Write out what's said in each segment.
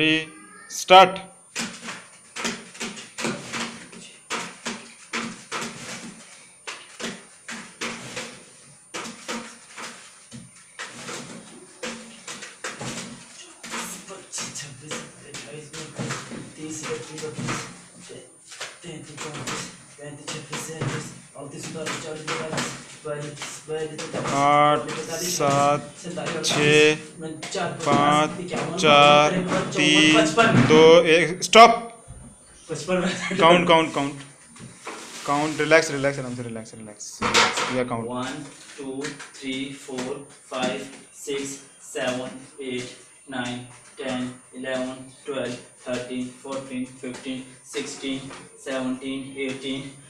Ready start. पैंतीस छत्तीस सैंतीस अड़तीस उनतालीस चालीस आठ, सात, छ, पाँच, चार, तीन, दो, एक stop count count count count relax relax आराम से रिलैक्स रिलैक्स या count one two three four five six seven eight nine ten eleven twelve thirteen fourteen fifteen sixteen seventeen eighteen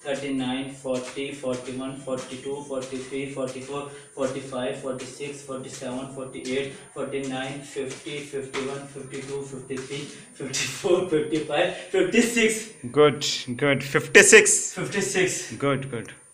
39 40 41 42 43 44 45 46 47 48 49 50 51 52 53 54 55 56 good good. 56 56 good good.